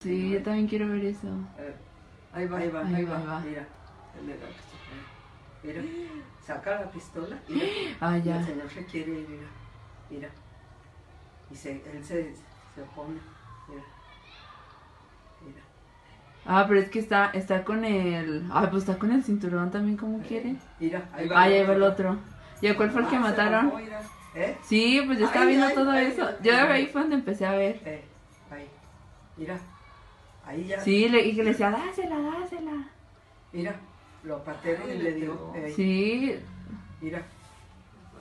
Sí, yo también quiero ver eso. Eh, ahí va, ahí va, Ahí ahí, va, va. ahí va. Mira. Mira, saca la pistola. Mira, Ah, ya. el señor se quiere ir, mira. Mira. Y se, él se, se pone. Mira. Mira. Ah, pero es que está, está con el. Ah, pues está con el cinturón también, como quiere. Mira, ahí Ah, ya iba el otro. ¿Y a cuál fue el que Ah, mataron? bajó. ¿Eh? Sí, pues yo estaba Ay, viendo ay, todo ay, eso. Yo ahí fue donde empecé a ver. Eh, ahí. Mira. Ahí ya. Sí, le- y que le decía, dásela, dásela. Mira. Lo patearon y le dio. eh, Sí, Mira.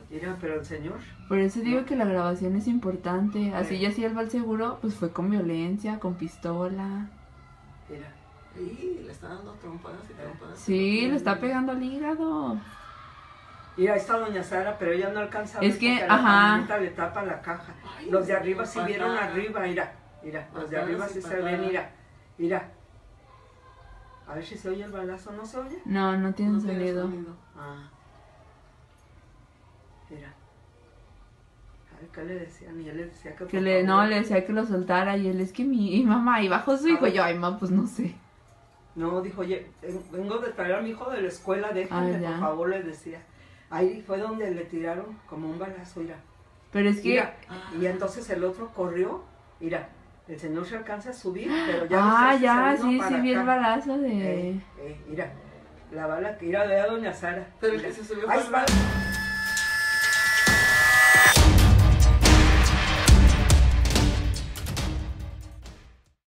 Mira, pero el señor. por eso digo que la grabación es importante. Así Sí. ya si él va al seguro, pues fue con violencia, con pistola. Mira. Y le está dando trompadas y trompadas. Sí, le está pegando al hígado. Mira, ahí está Doña Sara, pero ella no alcanza a Es ver que, la ajá. camioneta le tapa la caja. Ay, Los de arriba sí vieron arriba, mira. Mira, los de arriba y sí se ven, mira. Mira. A ver si se oye el balazo, ¿no se oye? No, no tiene No tiene sonido. sonido. Ah. Mira. A ver, ¿qué le decían? Y él le decía que... Que le, no, le decía que lo soltara y él es que mi mamá, y bajó su hijo, y yo, ay, mamá, pues no sé. No, dijo, oye, ven- vengo de traer a mi hijo de la escuela, déjame, Ah, ya. por favor, le decía. Ahí fue donde le tiraron como un balazo, mira. Pero es que, Mira, y entonces el otro corrió, mira, el señor se alcanza a subir, pero ya ah, ya, sí, para sí, vi el balazo de... Eh, eh, mira, la bala que mira, ve a doña Sara. Pero el que se subió fue el está.